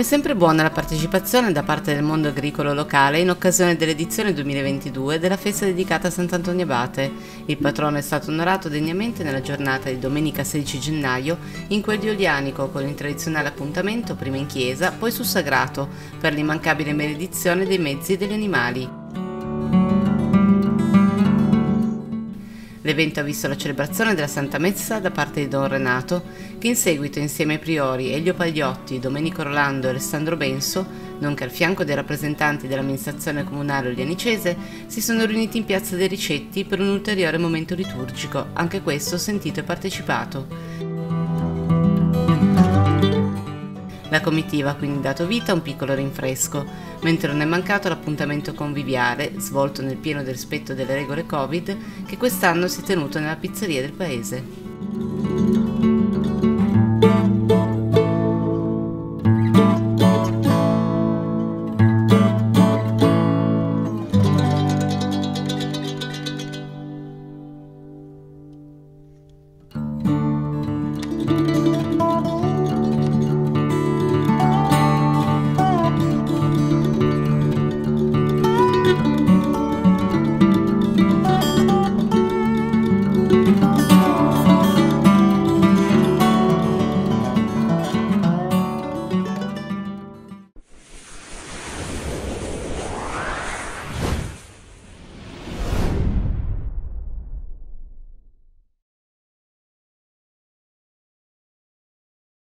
Come sempre buona la partecipazione da parte del mondo agricolo locale in occasione dell'edizione 2022 della festa dedicata a Sant'Antonio Abate. Il patrono è stato onorato degnamente nella giornata di domenica 16 gennaio in quel di Olianico con il tradizionale appuntamento prima in chiesa, poi sul sagrato, per l'immancabile benedizione dei mezzi e degli animali. L'evento ha visto la celebrazione della Santa Messa da parte di Don Renato, che in seguito insieme ai priori Elio Pagliotti, Domenico Rolando e Alessandro Benso, nonché al fianco dei rappresentanti dell'amministrazione comunale olianicese, si sono riuniti in Piazza dei Ricetti per un ulteriore momento liturgico, anche questo sentito e partecipato. La comitiva ha quindi dato vita a un piccolo rinfresco, mentre non è mancato l'appuntamento conviviale, svolto nel pieno del rispetto delle regole Covid, che quest'anno si è tenuto nella pizzeria del paese.